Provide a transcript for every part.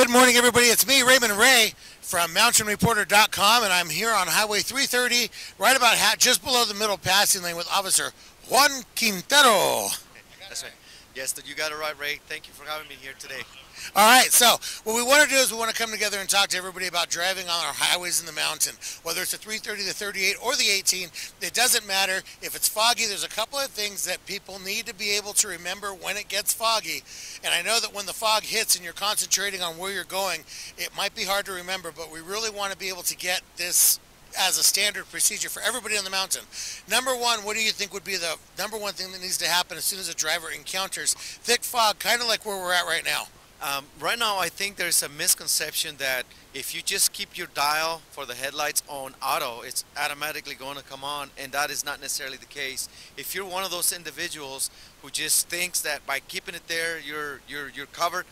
Good morning, everybody. It's me, Raymond Ray from MountainReporter.com, and I'm here on Highway 330, right about just below the middle passing lane with Officer Juan Quintero. Yes, you got it right, Ray. Thank you for having me here today. All right, so what we want to do is we want to come together and talk to everybody about driving on our highways in the mountain. Whether it's the 330, the 38, or the 18, it doesn't matter. If it's foggy, there's a couple of things that people need to be able to remember when it gets foggy. And I know that when the fog hits and you're concentrating on where you're going, it might be hard to remember, but we really want to be able to get this as a standard procedure for everybody on the mountain. Number one, what do you think would be the number one thing that needs to happen as soon as a driver encounters thick fog, kind of like where we're at right now? Um, right now, I think there's a misconception that if you just keep your dial for the headlights on auto, it's automatically going to come on, and that is not necessarily the case. If you're one of those individuals who just thinks that by keeping it there, you're you're you're covered,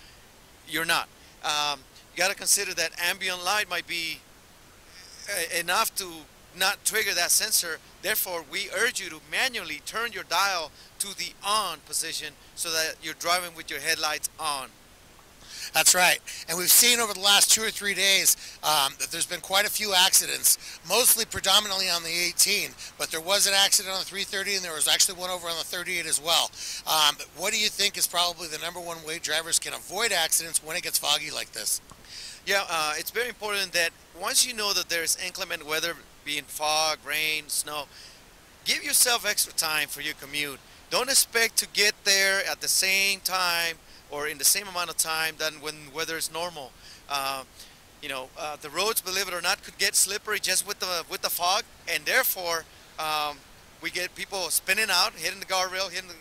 you're not. Um, you got to consider that ambient light might be enough to not trigger that sensor. Therefore, we urge you to manually turn your dial to the on position so that you're driving with your headlights on. That's right. And we've seen over the last two or three days um, that there's been quite a few accidents, mostly predominantly on the 18, but there was an accident on the 330 and there was actually one over on the 38 as well. Um, what do you think is probably the number one way drivers can avoid accidents when it gets foggy like this? Yeah, uh, it's very important that once you know that there's inclement weather, being fog, rain, snow, give yourself extra time for your commute. Don't expect to get there at the same time or in the same amount of time than when weather is normal. Uh, you know, uh, the roads, believe it or not, could get slippery just with the with the fog, and therefore um, we get people spinning out, hitting the guardrail, hitting, the,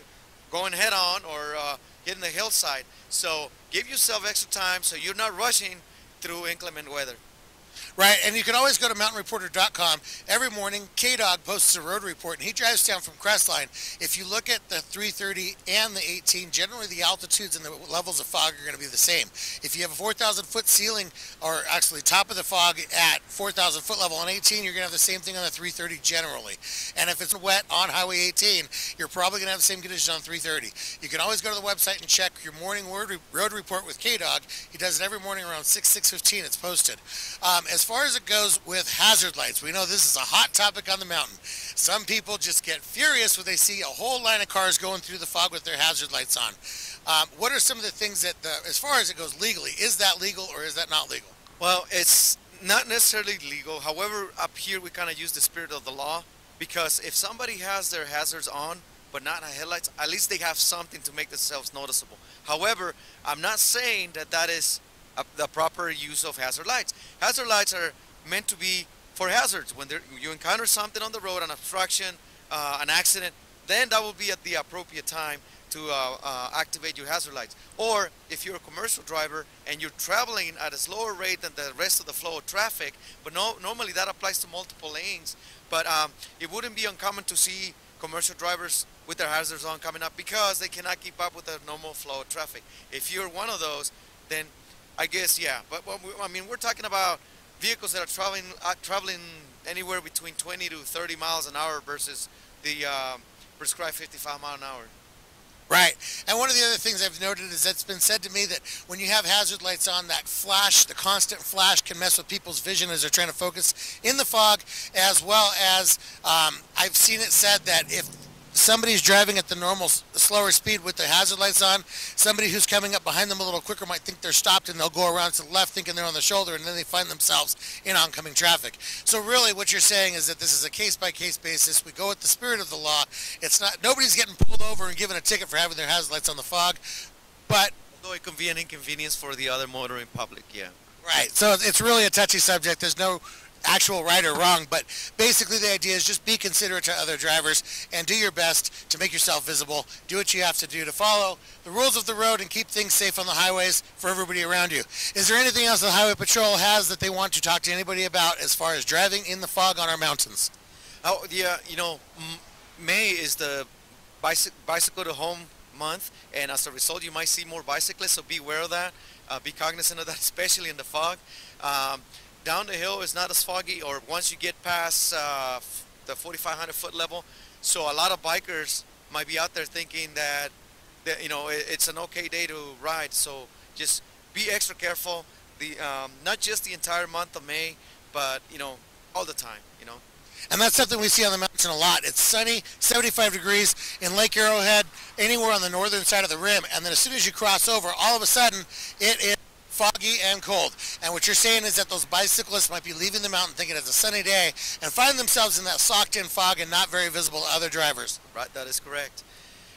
going head on, or uh, hitting the hillside. So give yourself extra time so you're not rushing through inclement weather. Right, and you can always go to mountainreporter.com. Every morning, K-Dog posts a road report, and he drives down from Crestline. If you look at the 330 and the 18, generally the altitudes and the levels of fog are going to be the same. If you have a 4,000 foot ceiling, or actually top of the fog at 4,000 foot level on 18, you're going to have the same thing on the 330 generally. And if it's wet on Highway 18, you're probably going to have the same conditions on 330. You can always go to the website and check your morning road report with K-Dog. He does it every morning around 6, 6.15. It's posted. Um, as far as it goes with hazard lights, we know this is a hot topic on the mountain. Some people just get furious when they see a whole line of cars going through the fog with their hazard lights on. Um, what are some of the things that, the, as far as it goes legally, is that legal or is that not legal? Well, it's not necessarily legal. However, up here we kind of use the spirit of the law because if somebody has their hazards on but not headlights, at least they have something to make themselves noticeable. However, I'm not saying that that is the proper use of hazard lights. Hazard lights are meant to be for hazards. When you encounter something on the road, an obstruction, uh, an accident, then that will be at the appropriate time to uh, uh, activate your hazard lights. Or if you're a commercial driver and you're traveling at a slower rate than the rest of the flow of traffic, but no, normally that applies to multiple lanes, but um, it wouldn't be uncommon to see commercial drivers with their hazards on coming up because they cannot keep up with the normal flow of traffic. If you're one of those, then I guess yeah, but I mean we're talking about vehicles that are traveling uh, traveling anywhere between 20 to 30 miles an hour versus the uh, prescribed 55 mile an hour. Right. And one of the other things I've noted is that it's been said to me that when you have hazard lights on, that flash, the constant flash, can mess with people's vision as they're trying to focus in the fog, as well as um, I've seen it said that if somebody's driving at the normal slower speed with the hazard lights on, somebody who's coming up behind them a little quicker might think they're stopped and they'll go around to the left thinking they're on the shoulder and then they find themselves in oncoming traffic. So really what you're saying is that this is a case by case basis. We go with the spirit of the law. It's not nobody's getting pulled over and given a ticket for having their hazard lights on the fog, but although it can be an inconvenience for the other motoring public, yeah. Right. So it's really a touchy subject. There's no actual right or wrong, but basically the idea is just be considerate to other drivers and do your best to make yourself visible. Do what you have to do to follow the rules of the road and keep things safe on the highways for everybody around you. Is there anything else the Highway Patrol has that they want to talk to anybody about as far as driving in the fog on our mountains? Oh, yeah, you know, May is the bicycle to home month, and as a result, you might see more bicyclists, so be aware of that. Uh, be cognizant of that, especially in the fog. Um, down the hill is not as foggy or once you get past uh, the 4,500 foot level. So a lot of bikers might be out there thinking that, that you know, it, it's an okay day to ride. So just be extra careful. the um, not just the entire month of May, but you know all the time. You know. And that's something we see on the mountain a lot. It's sunny, 75 degrees in Lake Arrowhead, anywhere on the northern side of the rim. And then as soon as you cross over, all of a sudden, it is foggy and cold. And what you're saying is that those bicyclists might be leaving the mountain thinking it's a sunny day and find themselves in that socked in fog and not very visible to other drivers. Right, that is correct.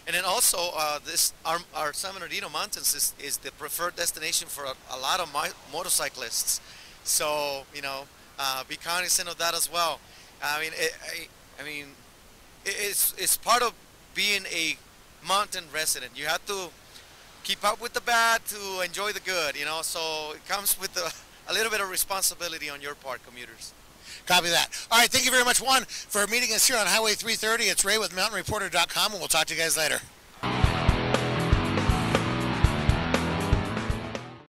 And then also, uh, this our, our San Bernardino Mountains is, is the preferred destination for a, a lot of my, motorcyclists. So, you know, uh, be cognizant of that as well. I mean, it, I, I mean, it, it's, it's part of being a mountain resident. You have to keep up with the bad to enjoy the good, you know. So it comes with a, a little bit of responsibility on your part, commuters. Copy that. All right, thank you very much, Juan, for meeting us here on Highway 330. It's Ray with MountainReporter.com, and we'll talk to you guys later.